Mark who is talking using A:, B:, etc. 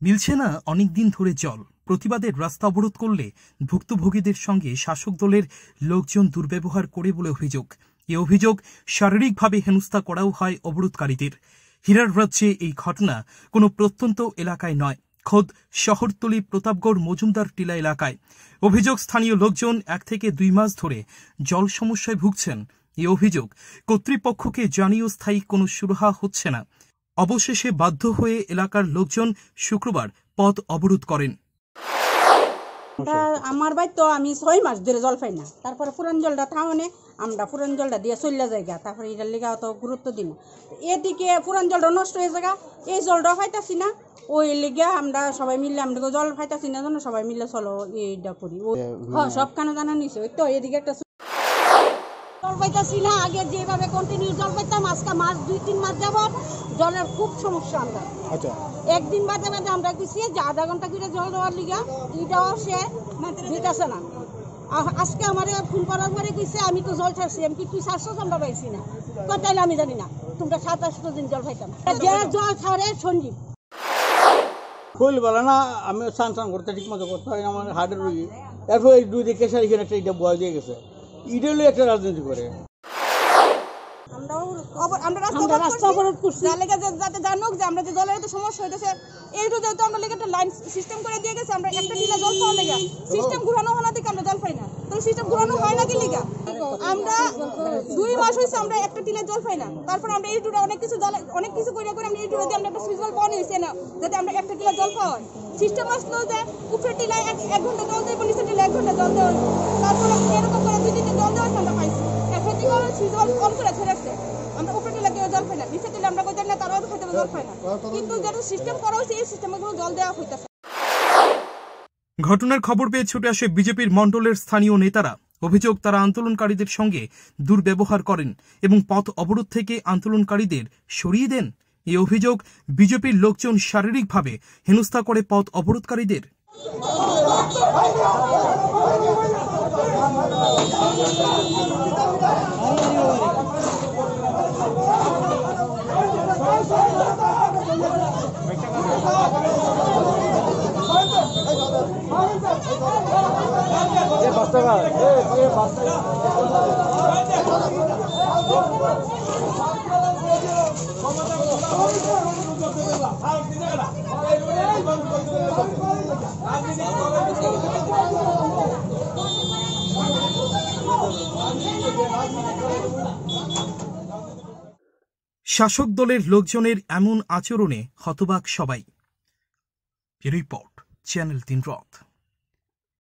A: মিলছে না অনেক দিন ধরে জল। প্রতিবাদের রাস্তা অবরোধ করলে ভুক্তভোগীদের সঙ্গে শাসক দলের লোকজন দুর্ব্যবহার করে বলে অভিযোগ। এ অভিযোগ শারীরিকভাবে হেনস্থা করাও হয় অবরোধকারীদের। হীরার রাজ্যে এই ঘটনা কোনো প্রত্যন্ত এলাকায় নয়। খোদ শহরতলি প্রতাপগড় মজুমদার টিলা এলাকায়। অভিযোগ, স্থানীয় লোকজন এক থেকে দুই মাস ধরে জল সমস্যায় ভুগছেন। এই অভিযোগ কর্তৃপক্ষকে জানিয়েও স্থায়ী কোনো সুরাহা হচ্ছে না। অবশেষে বাধ্য হয়ে এলাকার লোকজন শুক্রবার পথ অবরোধ করেন।
B: আমার বাড়ি তো আমি ছয় মাস ধরে জল পাই না। তারপরে পুরান জলটা থামনে আমরা পুরান জলটা দিয়ে চলে যাইগা। তারপরে এটার লেগে অত গুরুত্ব দিই না এদিকে পুরান জলটা নষ্ট হয়ে যাগা এই জলটা পাইতাছি না। ওই লেগে আমরা সবাই মিললে আমরা জল পাইতাছি না জন্য সবাই মিললে চলো এইটা করি। ও হ্যাঁ সব কানে জানা নিছে ওই তো এদিকে একটা জল পাইতাছি না আগে যেভাবে কন্টিনিউ জল পাইতাম আজকে মাস দুই তিন মাস যাবত জলের খুব সমস্যা আমরা।
C: আচ্ছা।
B: একদিন বাদে বাদে আমরা কইছি যে আধা ঘণ্টা করে জল দেওয়ার লিগা এটাও সে দিতেছে না। আজকে আমার ফোন করার পরে কইছে আমি তো জল ছাড়ছি আমি কি তুই ছাড়ছো আমরা পাইছি না। তাইলে আমি জানি না তোমরা সাত আটশো দিন জল পাইতাম যে জল ছাড়ে সঞ্জীব।
C: ফুল বলে না আমি স্নান স্নান করতে ঠিক মতো করতে হয় না আমার হার্টের রুগী। এরপর এই দুই দিকে সারি এখানে একটা এটা বয় দিয়ে গেছে। হলো একটা রাজনীতি করে।
B: আমরা রাস্তা অবরোধ করছি। যাতে জানুক যে আমরা যে জলের তো সমস্যা হইতেছে এইটু যেহেতু আমরা লেগে একটা লাইন সিস্টেম করে দিয়ে গেছে আমরা একটা টিলা জল পাওয়া লেগে সিস্টেম ঘুরানো থেকে আমরা জল পাই না সিস্টেম ঘুরানো হয় না কি লিগা আমরা দুই মাস হয়েছে আমরা একটা টিলা জল পাই না। তারপর আমরা এই টুটা অনেক কিছু জল, অনেক কিছু করে করে আমরা এই টুটা দিয়ে আমরা একটা সুইচ জল পাওয়া না যাতে আমরা একটা টিলা জল পাওয়া সিস্টেম আসলো যে উপরে টিলায় এক ঘণ্টা জল দেবো, নিচে টিলা এক ঘণ্টা জল দেওয়া তারপর এরকম করে দুই, তিনটে জল দেওয়ার আমরা পাইছি। এখন কি হবে সুইচ জল অন করে ছেড়ে রাখছে আমরা উপরে টিলা কেউ জল পাই না, নিচে টিলা আমরা কোথায় না তারাও খেতে জল পাই না। কিন্তু যেটা সিস্টেম করা হয়েছে, এই সিস্টেমে কোনো জল দেওয়া হইতেছে
A: ঘটনার খবর পেয়ে ছুটে আসে বিজেপির মণ্ডলের স্থানীয় নেতারা। অভিযোগ, তারা আন্দোলনকারীদের সঙ্গে দুর্ব্যবহার করেন এবং পথ অবরোধ থেকে আন্দোলনকারীদের সরিয়ে দেন। এই অভিযোগ বিজেপির লোকজন শারীরিকভাবে হেনস্থা করে পথ অবরোধকারীদের। শাসক দলের লোকজনের এমন আচরণে হতবাক সবাই। রিপোর্ট চ্যানেল তিন রথ।